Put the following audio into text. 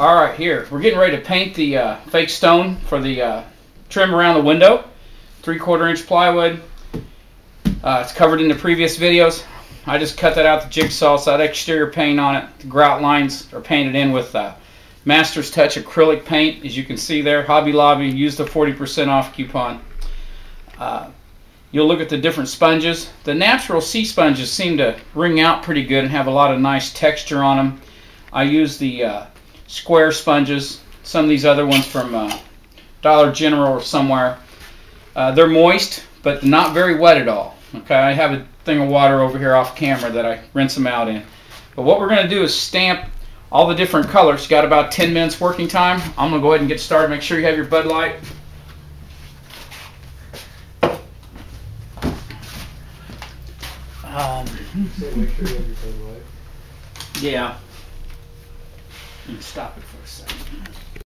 All right, here we're getting ready to paint the uh, fake stone for the uh, trim around the window. Three quarter inch plywood. Uh, it's covered in the previous videos. I just cut that out the jigsaw, so that exterior paint on it. The grout lines are painted in with uh, Master's Touch acrylic paint, as you can see there. Hobby Lobby used the 40% off coupon. Uh, you'll look at the different sponges. The natural sea sponges seem to wring out pretty good and have a lot of nice texture on them. I use the uh, square sponges. Some of these other ones from uh, Dollar General or somewhere. Uh, they're moist, but not very wet at all. Okay, I have a thing of water over here off camera that I rinse them out in. But what we're going to do is stamp all the different colors. You Got about 10 minutes working time. I'm going to go ahead and get started. Make sure you have your Bud Light. Um, yeah. Stop it for a second.